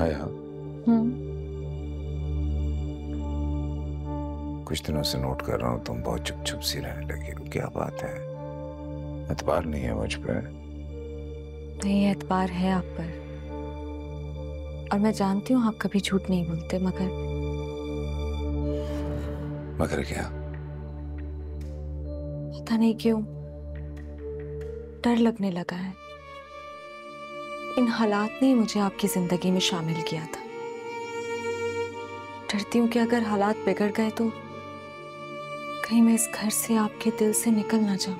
हया हम्म। कुछ दिनों से नोट कर रहा हूँ तुम बहुत चुप चुप सी रहने लगी हो। क्या बात है? एतबार नहीं है मुझ पर। नहीं एतबार है आप पर। और मैं जानती हूँ आप कभी झूठ नहीं बोलते मगर मगर क्या? पता नहीं क्यों डर लगने लगा है। इन हालात ने मुझे आपकी ज़िंदगी में शामिल किया था। डरती हूँ कि अगर हालात बिगड़ गए तो कहीं मैं इस घर से आपके दिल से निकल ना जाऊँ।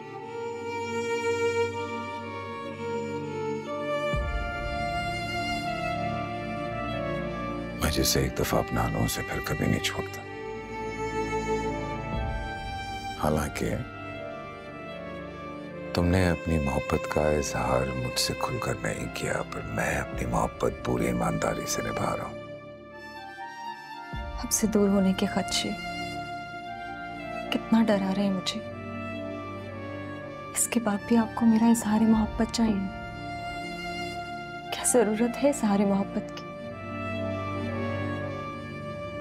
मैं जिसे एक दफ़ा अपना लूँ उसे फिर कभी नहीं छोड़ता। हालाँकि तुमने अपनी मोहब्बत का इजहार मुझसे खुलकर नहीं किया पर मैं अपनी मोहब्बत पूरी ईमानदारी से निभा रहा हूँ। आपसे दूर होने के खदशे। कितना डरा रहे हैं मुझे। इसके बाद भी आपको मेरा इजहार मोहब्बत चाहिए। क्या ज़रूरत है इजहार मोहब्बत की?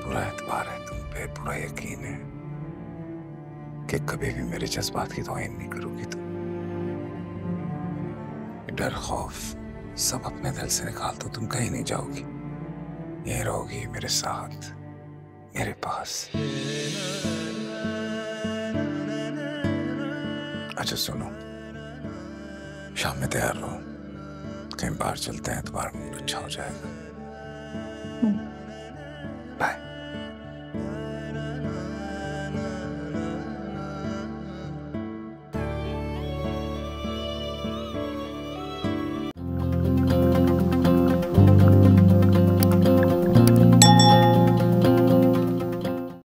पूरा एतबार है तुम पे पूरा यकीन है कि कभी भी मेरे जज्बात की तोहिन नहीं करोगी तुम। डर खौफ सब अपने दिल से निकाल दो तुम कहीं नहीं जाओगी। ये रहोगी मेरे साथ मेरे पास। अच्छा सुनो। शाम में तैयार रहो। कहीं बाहर चलते हैं तुम्हारा मूड अच्छा हो जाएगा। हम्म। Bye hmm.